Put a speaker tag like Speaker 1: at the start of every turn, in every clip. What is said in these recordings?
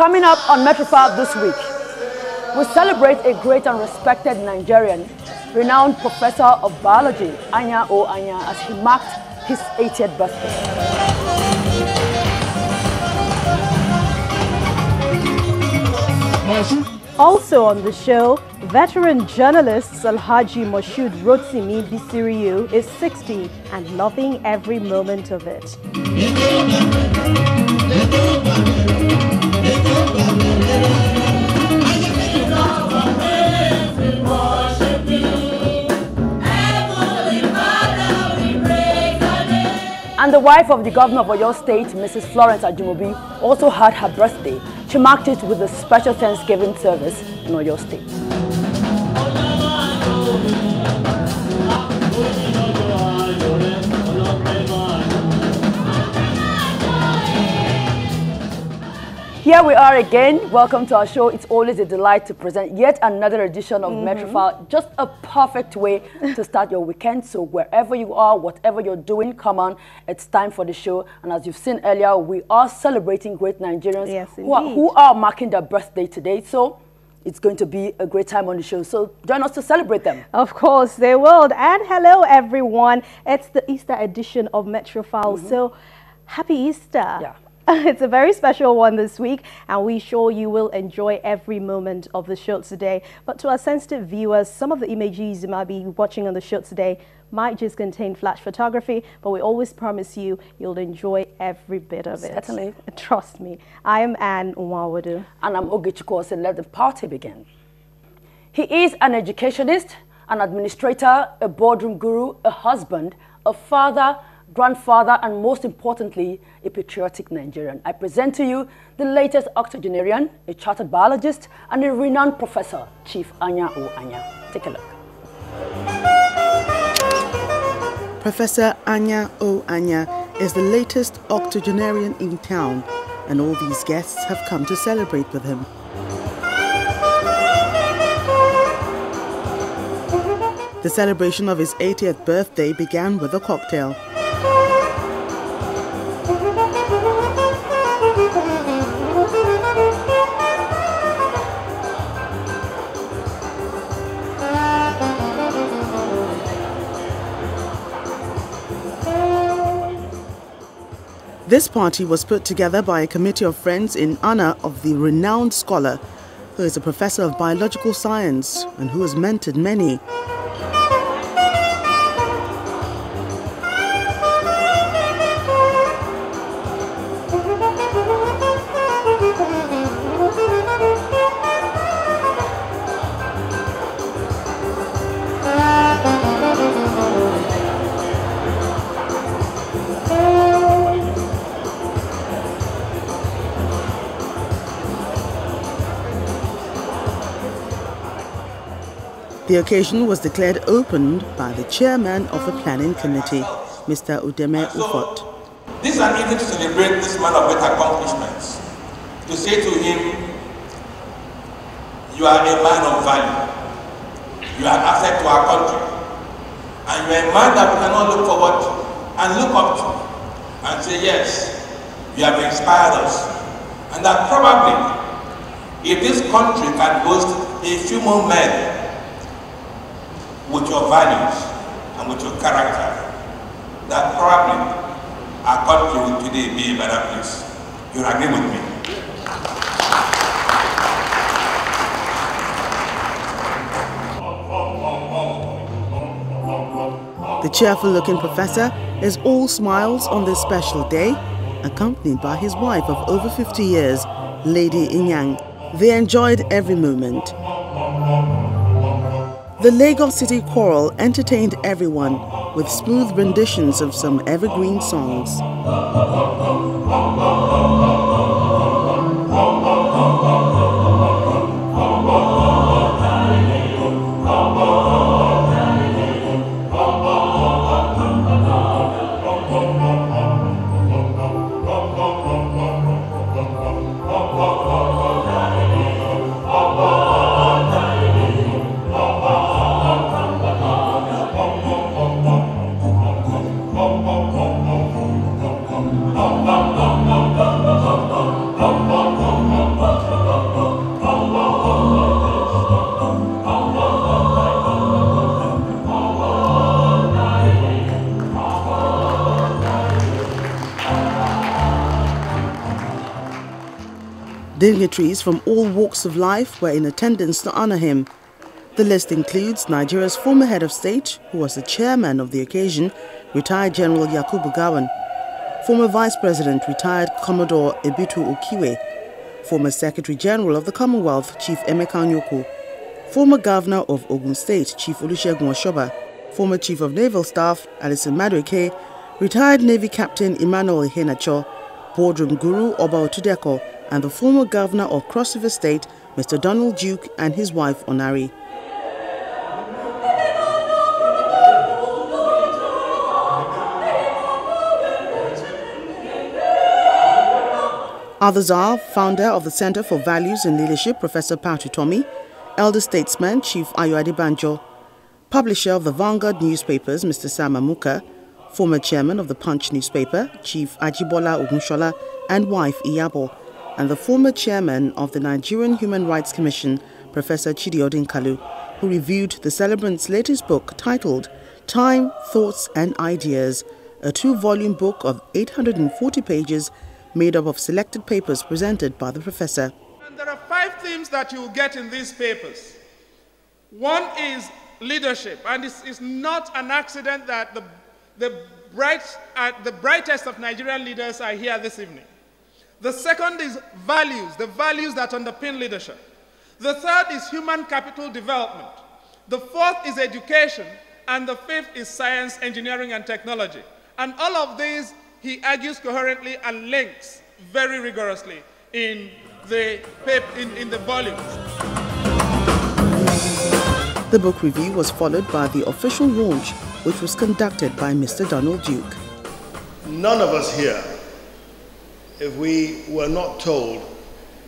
Speaker 1: Coming up on Metrofile this week, we celebrate a great and respected Nigerian, renowned professor of biology, Anya O. Anya, as he marked his 80th birthday.
Speaker 2: Also on the show, veteran journalist Alhaji Moshood Rotimi Bisiriyu is 60 and loving every moment of it.
Speaker 1: And the wife of the governor of Oyo State, Mrs. Florence Ajimobi, also had her birthday. She marked it with a special Thanksgiving service in Oyo State. Here we are again. Welcome to our show. It's always a delight to present yet another edition of mm-hmm. Metrofile. Just a perfect way to start your weekend. So wherever you are, whatever you're doing, come on. It's time for the show. And as you've seen earlier, we are celebrating great Nigerians
Speaker 2: Yes,
Speaker 1: who, are, who are marking their birthday today. So it's going to be a great time on the show. So join us to celebrate them.
Speaker 2: Of course, they will. And hello, everyone. It's the Easter edition of Metrofile. Mm-hmm. So happy Easter.
Speaker 1: Yeah.
Speaker 2: It's a very special one this week, and we sure you will enjoy every moment of the show today. But to our sensitive viewers, some of the images you might be watching on the show today might just contain flash photography, but we always promise you you'll enjoy every bit of it.
Speaker 1: Certainly.
Speaker 2: Trust me. I am Anne Nwawadu.
Speaker 1: and I'm Ogechukwu and let the party begin. He is an educationist, an administrator, a boardroom guru, a husband, a father, grandfather, and most importantly, a patriotic Nigerian. I present to you the latest octogenarian, a chartered biologist, and a renowned professor, Chief Anya O. Anya. Take a look.
Speaker 3: Professor Anya O. Anya is the latest octogenarian in town, and all these guests have come to celebrate with him. The celebration of his 80th birthday began with a cocktail. This party was put together by a committee of friends in honor of the renowned scholar who is a professor of biological science and who has mentored many. The occasion was declared opened by the chairman of the planning committee, Mr. Udeme Ufot.
Speaker 4: This is an evening to celebrate this man of great accomplishments. To say to him, you are a man of value. You are an asset to our country. And you are a man that we cannot look forward to and look up to and say, yes, you have inspired us. And that probably, if this country can boast a few more men with your values and with your character, that probably our country will today be a better place. You agree with me?
Speaker 3: The cheerful looking professor is all smiles on this special day, accompanied by his wife of over 50 years, Lady Inyang. They enjoyed every moment. The Lagos City Choral entertained everyone with smooth renditions of some evergreen songs. Dignitaries from all walks of life were in attendance to honor him. The list includes Nigeria's former head of state, who was the chairman of the occasion, retired General Yakubu Gowon, former Vice President, retired Commodore Ebitu Ukiwe, former Secretary General of the Commonwealth, Chief Emeka Anyaoku, former Governor of Ogun State, Chief Olusegun Osoba, former Chief of Naval Staff, Allison Madueke, retired Navy Captain Emmanuel Iheanacho, boardroom guru Oba Otudeko, and the former Governor of Cross River State, Mr. Donald Duke, and his wife Onari. Others are founder of the Center for Values and Leadership, Professor Pat Utomi, elder statesman, Chief Ayo Adebanjo, publisher of the Vanguard newspapers, Mr. Sam Amuka, former chairman of the Punch newspaper, Chief Ajibola Ogunshola, and wife Iyabo, and the former chairman of the Nigerian Human Rights Commission, Professor Chidi Odinkalu, who reviewed the celebrant's latest book titled Time, Thoughts and Ideas, a two-volume book of 840 pages made up of selected papers presented by the professor.
Speaker 5: And there are five themes that you will get in these papers. One is leadership, and it's, it's not an accident that the, the, bright, uh, the brightest of Nigerian leaders are here this evening. The second is values, the values that underpin leadership. The third is human capital development. The fourth is education, and the fifth is science, engineering, and technology. And all of these he argues coherently and links very rigorously in the, in, in the volumes.
Speaker 3: The book review was followed by the official launch, which was conducted by Mr. Donald Duke.
Speaker 6: None of us here, if we were not told,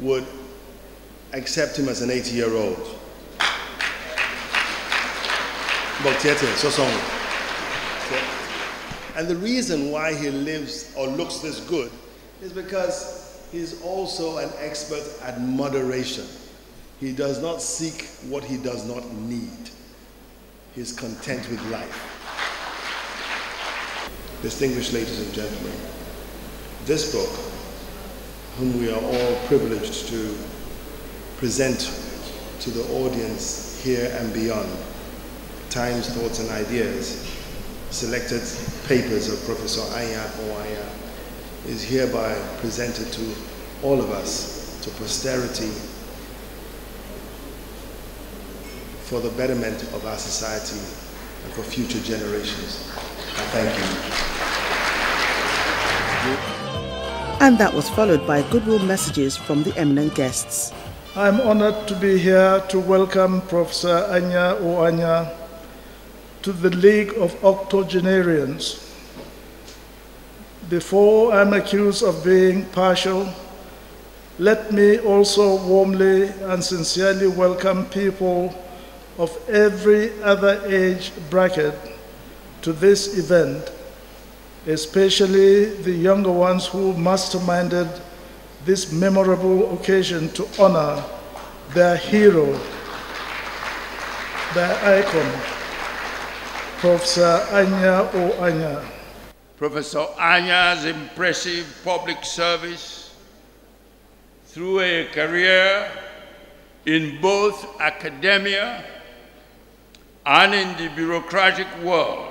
Speaker 6: would accept him as an 80 year old. And the reason why he lives or looks this good is because he's also an expert at moderation. He does not seek what he does not need. He's content with life. Distinguished ladies and gentlemen, this book, whom we are all privileged to present to the audience here and beyond, Times, Thoughts, and Ideas, selected papers of Professor Anya O. Anya is hereby presented to all of us, to posterity, for the betterment of our society and for future generations. I thank
Speaker 3: you. And that was followed by goodwill messages from the eminent guests.
Speaker 7: I'm honored to be here to welcome Professor Anya O. Anya to the League of Octogenarians. Before I'm accused of being partial, let me also warmly and sincerely welcome people of every other age bracket to this event, especially the younger ones who masterminded this memorable occasion to honor their hero, their icon, Professor Anya O. Anya.
Speaker 8: Professor Anya's impressive public service through a career in both academia and in the bureaucratic world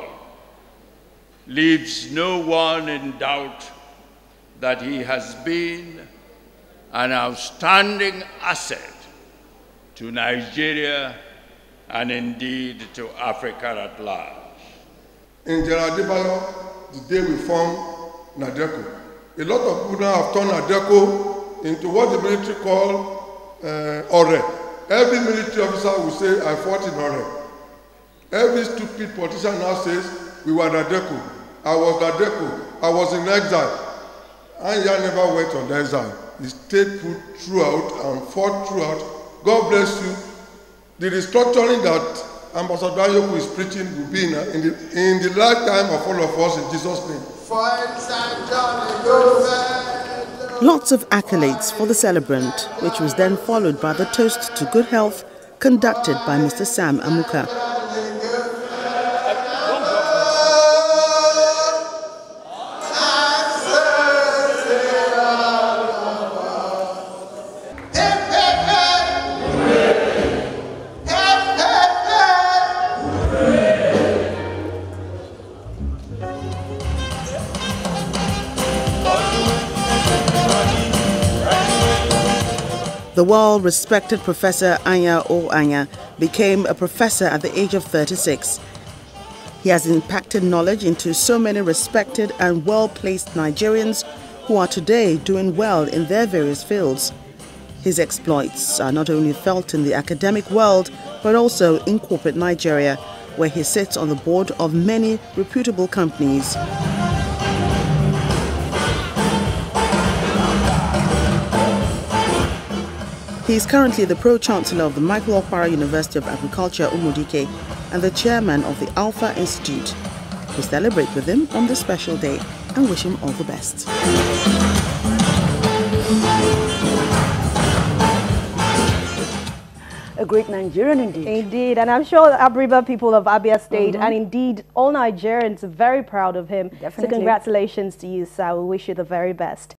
Speaker 8: leaves no one in doubt that he has been an outstanding asset to Nigeria and indeed to Africa at large.
Speaker 9: In Adebayo, the day we formed NADECO, a lot of people now have turned NADECO into what the military call uh, ORE. Every military officer will say, I fought in ORE. Every stupid politician now says, we were NADECO. I was NADECO. I was in exile. Anya never went on exile. He stayed put throughout and fought throughout. God bless you the restructuring that Ambassador Anyaoku is preaching will be in, uh, in, the, in the lifetime of all of us in Jesus' name.
Speaker 3: Lots of accolades for the celebrant, which was then followed by the toast to good health conducted by Mr. Sam Amuka. The well-respected Professor Anya O. Anya became a professor at the age of 36. He has impacted knowledge into so many respected and well-placed Nigerians who are today doing well in their various fields. His exploits are not only felt in the academic world, but also in corporate Nigeria, where he sits on the board of many reputable companies. He is currently the Pro-Chancellor of the Michael Okpara University of Agriculture, Umudike, and the Chairman of the Alpha Institute. We celebrate with him on this special day and wish him all the best.
Speaker 1: A great Nigerian indeed.
Speaker 2: Indeed, and I'm sure the Abriba people of Abia State
Speaker 1: Mm -hmm.
Speaker 2: and indeed all Nigerians are very proud of him.
Speaker 1: Definitely.
Speaker 2: So congratulations to you, sir. We wish you the very best.